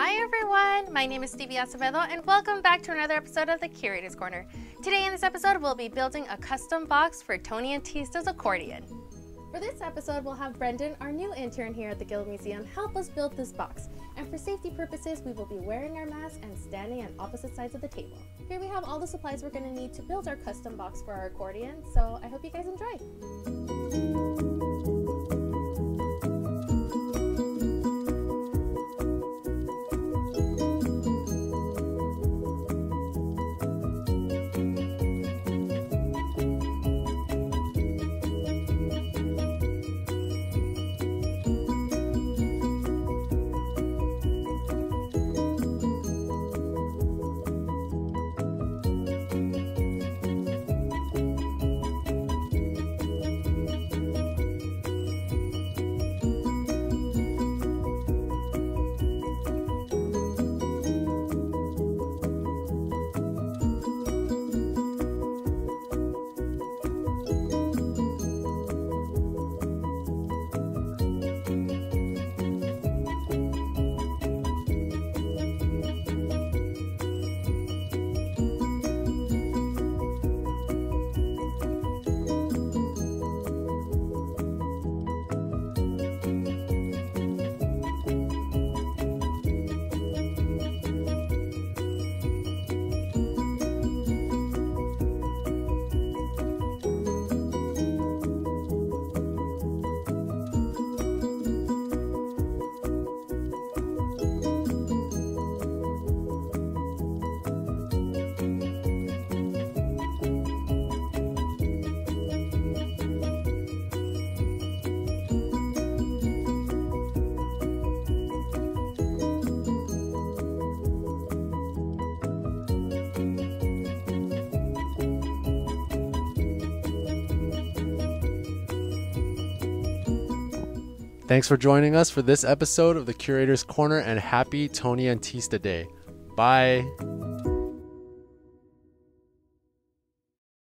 Hi everyone, my name is Stevy Acevedo and welcome back to another episode of the Curator's Corner. Today in this episode, we'll be building a custom box for Tony Antista's accordion. For this episode, we'll have Brendon, our new intern here at the Gilb Museum, help us build this box. And for safety purposes, we will be wearing our masks and standing on opposite sides of the table. Here we have all the supplies we're going to need to build our custom box for our accordion, so I hope you guys enjoy. Thanks for joining us for this episode of the Curator's Corner and happy Tony Antista Day. Bye.